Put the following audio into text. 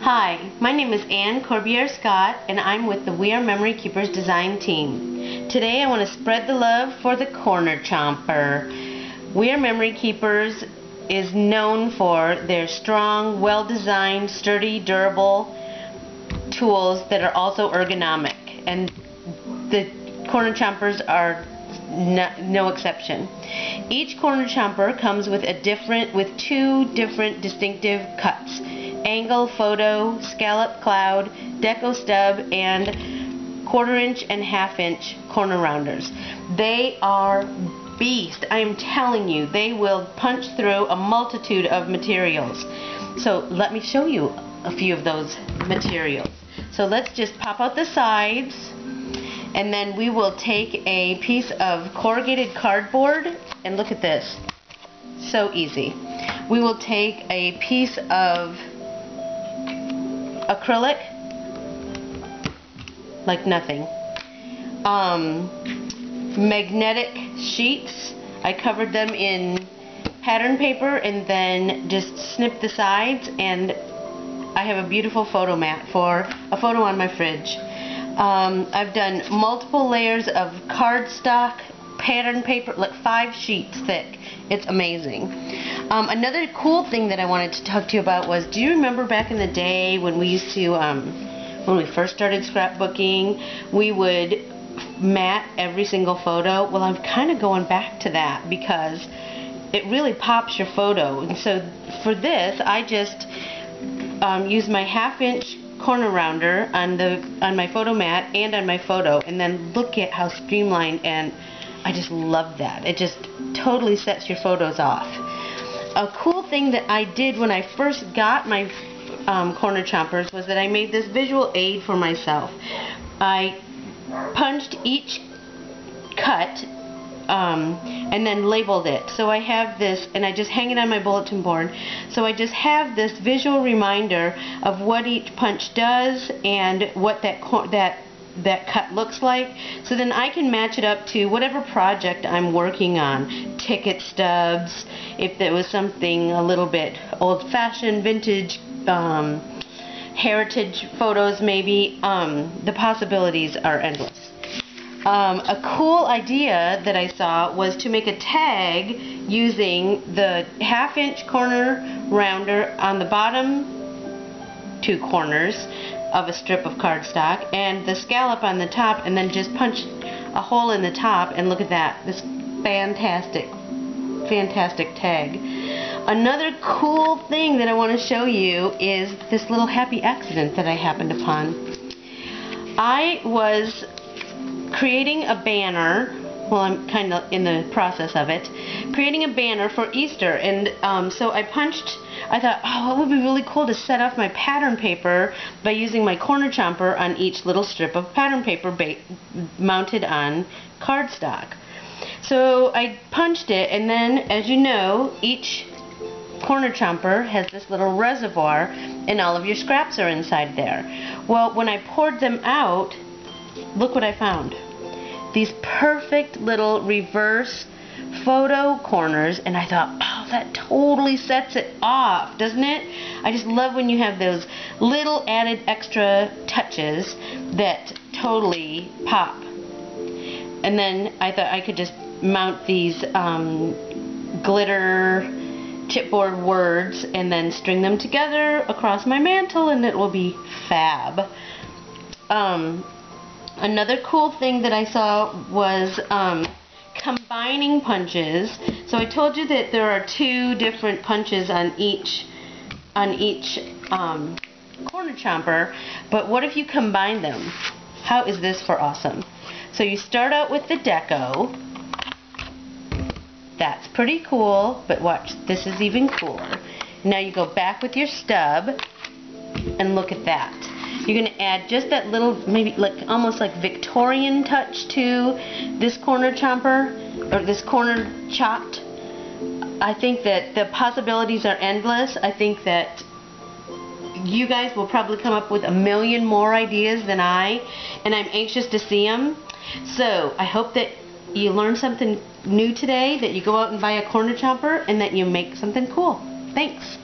Hi, my name is Anne Corbiere Scott and I'm with the We R Memory Keepers design team. Today I want to spread the love for the Corner Chomper. We R Memory Keepers is known for their strong, well-designed, sturdy, durable tools that are also ergonomic and the Corner Chompers are no, no, exception. Each corner chomper comes with a different with two different distinctive cuts angle photo, scallop cloud, deco stub, and quarter inch and half inch corner rounders. They are beast. I am telling you, they will punch through a multitude of materials. So let me show you a few of those materials. So let's just pop out the sides and then we will take a piece of corrugated cardboard and look at this. So easy. We will take a piece of acrylic like nothing. Um, magnetic sheets. I covered them in pattern paper and then just snipped the sides and I have a beautiful photo mat for a photo on my fridge. Um, I've done multiple layers of cardstock pattern paper, like five sheets thick. It's amazing. Um, another cool thing that I wanted to talk to you about was, do you remember back in the day when we used to, um, when we first started scrapbooking, we would mat every single photo? Well, I'm kind of going back to that because it really pops your photo. And so for this, I just um, use my half inch corner rounder on the on my photo mat and on my photo and then look at how streamlined and I just love that. It just totally sets your photos off. A cool thing that I did when I first got my um, corner chompers was that I made this visual aid for myself. I punched each cut um, and then labeled it. So I have this, and I just hang it on my bulletin board. So I just have this visual reminder of what each punch does and what that that that cut looks like. So then I can match it up to whatever project I'm working on. Ticket stubs if there was something a little bit old-fashioned vintage um, heritage photos maybe um, the possibilities are endless. Um, a cool idea that I saw was to make a tag using the half inch corner rounder on the bottom two corners of a strip of cardstock and the scallop on the top and then just punch a hole in the top and look at that. This fantastic fantastic tag. Another cool thing that I want to show you is this little happy accident that I happened upon. I was creating a banner well I'm kind of in the process of it creating a banner for Easter. And um, so I punched I thought oh it would be really cool to set off my pattern paper by using my corner chomper on each little strip of pattern paper mounted on cardstock. So I punched it and then as you know each corner chomper has this little reservoir and all of your scraps are inside there. Well when I poured them out look what I found these perfect little reverse photo corners and I thought oh that totally sets it off doesn't it? I just love when you have those little added extra touches that totally pop. And then I thought I could just mount these um, glitter chipboard words and then string them together across my mantle and it will be fab. Um, Another cool thing that I saw was um, combining punches. So I told you that there are two different punches on each on each um, corner chomper, but what if you combine them? How is this for awesome? So you start out with the deco. That's pretty cool, but watch, this is even cooler. Now you go back with your stub, and look at that. You're going to add just that little, maybe like almost like Victorian touch to this corner chomper, or this corner chopped. I think that the possibilities are endless. I think that you guys will probably come up with a million more ideas than I, and I'm anxious to see them. So I hope that you learn something new today, that you go out and buy a corner chomper, and that you make something cool. Thanks.